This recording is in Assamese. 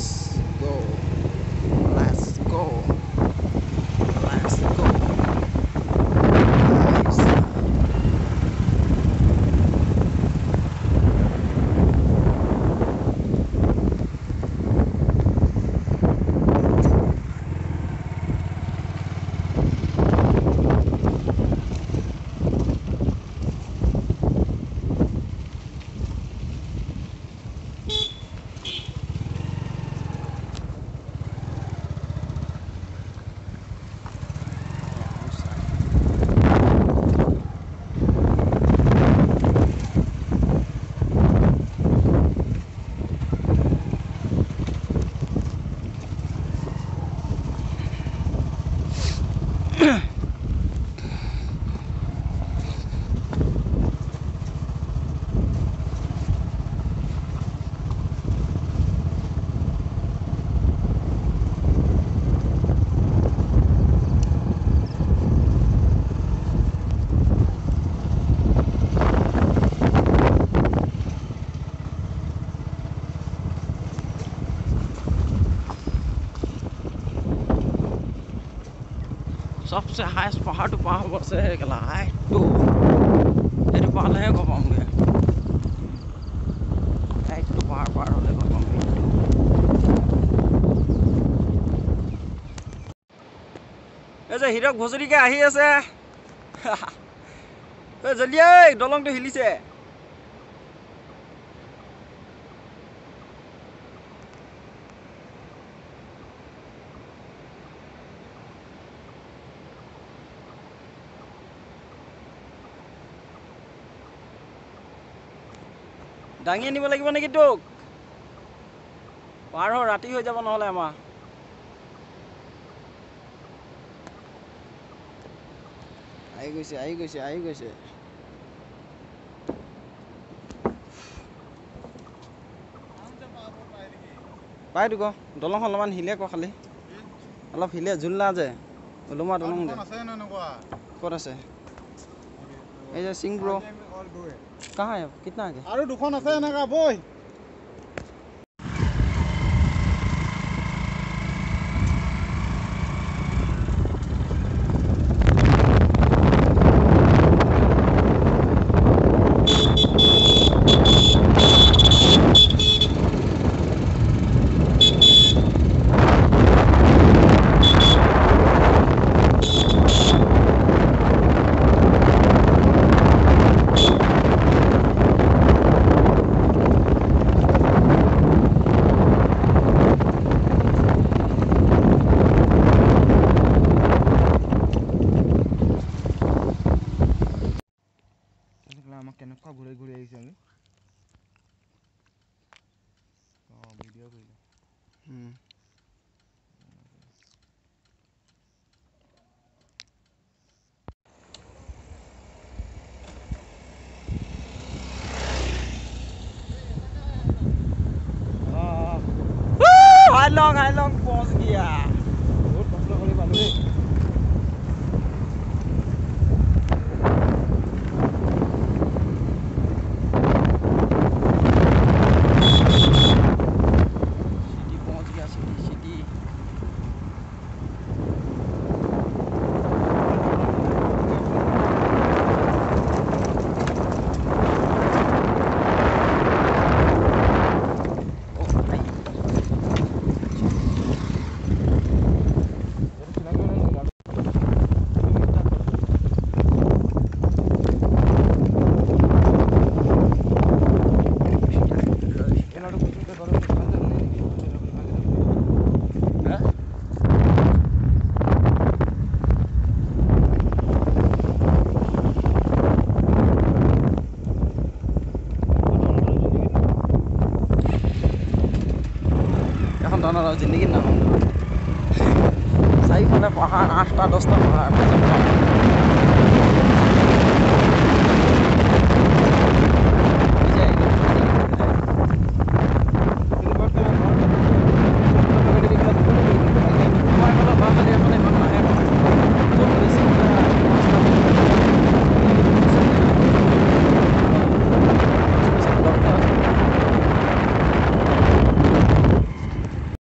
Let's go. सबसे हाइस्ट पहाड़ पार হ'ব আছে কেলা হাইটটো সেইটো পালেহে গম পামগৈ হাইটটো পাৰ পাৰ হ'লে গম পাম সেইটো এই যে হীৰক ভজৰিকে আহি আছে এই জল্দি ঐ দলংটো হিলিছে দাঙি আনিব লাগিব নেকি তোক? পাৰ হৈ ৰাতি হৈ যাব নহ'লে আমাৰ। আহি গৈছে আহি গৈছে আহি গৈছে। পাইতো ক দলংখন অলপমান হিলে ক খালি। অলপ হিলে জোলনা যে। ওলোমা দলং যে। ক'ত আছে? এই যে সিং ব্ৰ कहाँ है कितना आगे আৰু দুখন আছে এনেকা বৈ আমাক কেনেকুৱা ঘূৰি ঘূৰি আহিছে আমি। অঁ ভিডিঅ' কৰিলোঁ। হাই লং হাই লং পচ গিয়া। বহুত কষ্ট কৰি পালো দেই। ज़िंदगी ना हो सही मतलब वहाँ नाश्ता दोस्तों वहाँ